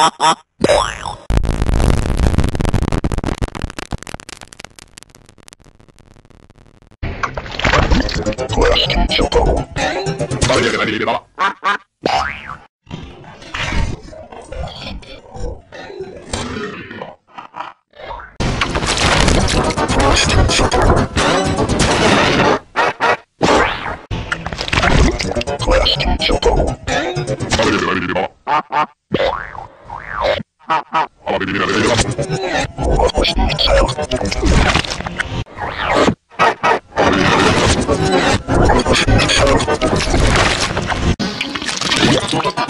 Ha ha! I'll be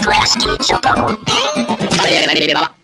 お屋敷にしようと思って。それやれば。